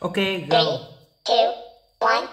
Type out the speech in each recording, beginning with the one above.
Ok, go. Three, two, one,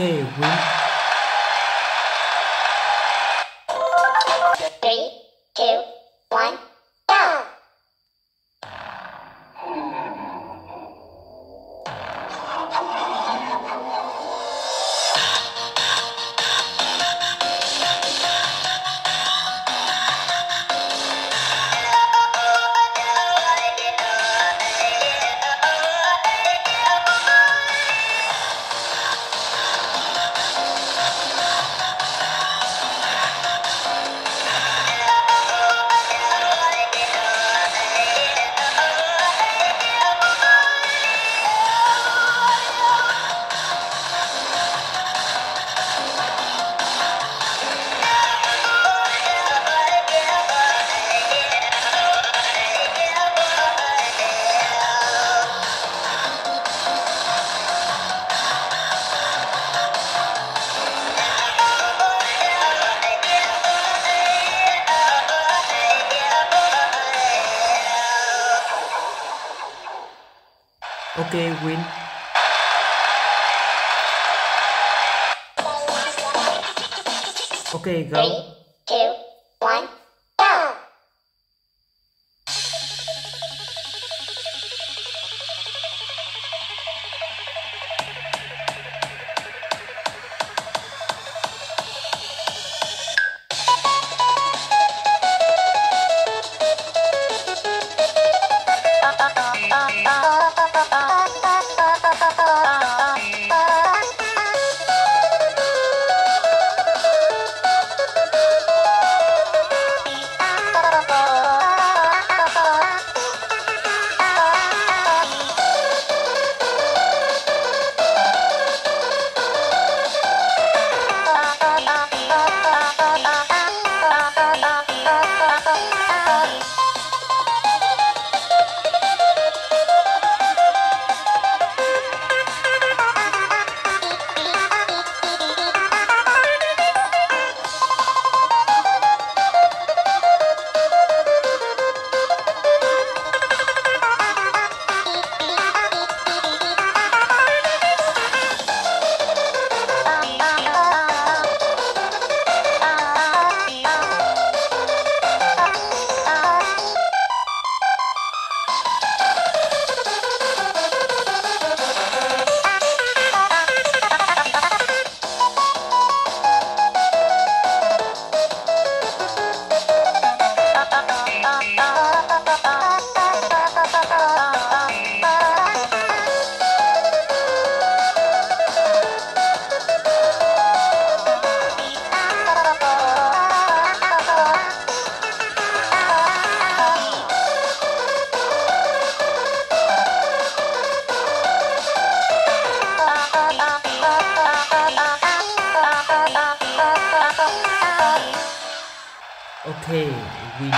win Three, ok win. Ok go ok win